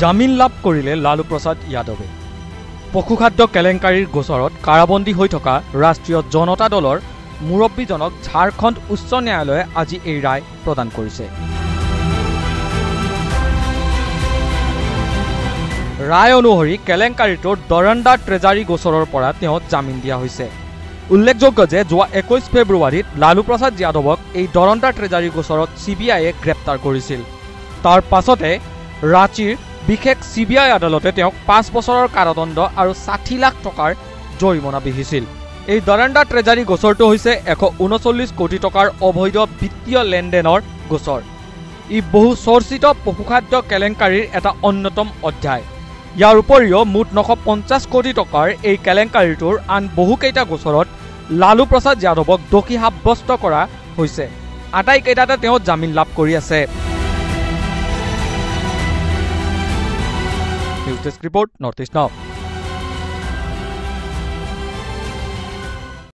জামিন লাভ কৰিলে লালু প্ৰসাদ যাদৱে। পশুখাদ্য কেলেংকাৰীৰ গোচৰত কাৰাবন্দী হৈ থকা ৰাষ্ট্ৰীয় জনতা দলৰ মুৰব্বীজনক ঝাৰখণ্ড উচ্চ ন্যায়ালয়ে আজি এই ৰায় প্ৰদান কৰিছে। ৰায় অনুসৰি কেলেংকাৰীটোৰ দৰণ্ডা ট্ৰেজাৰী গোচৰৰ পৰা তেওঁক জামিন দিয়া হৈছে। উল্লেখযোগ্য যে যোৱা একৈছ ফেব্ৰুৱাৰীত লালু প্ৰসাদ যাদৱক এই দৰণ্ডা ট্ৰেজাৰী গোচৰত চি বি আইয়ে গ্ৰেপ্তাৰ কৰিছিল। তাৰ পাছতে ৰাঁচীৰ বিশেষ চি বি আই আদালতে তেওঁক পাঁচ বছৰৰ কাৰাদণ্ড আৰু ষাঠি লাখ টকাৰ জৰিমনা বিহিছিল। এই দৰণ্ডা ট্ৰেজাৰী গোচৰটো হৈছে এশ ঊনচল্লিছ কোটি টকাৰ অবৈধ বিত্তীয় লেনদেনৰ গোচৰ। ই বহু চৰ্চিত পশুখাদ্য কেলেংকাৰীৰ এটা অন্যতম অধ্যায়। ইয়াৰ উপৰিও মুঠ নশ পঞ্চাছ কোটি টকাৰ এই কেলেংকাৰীটোৰ আন বহুকেইটা গোচৰত লালু প্ৰসাদ যাদৱক দোষী সাব্যস্ত কৰা হৈছে। আটাইকেইটাতে তেওঁ জামিন লাভ কৰি আছে। News Desk Report, Northeast Now.